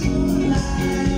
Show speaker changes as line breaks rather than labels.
you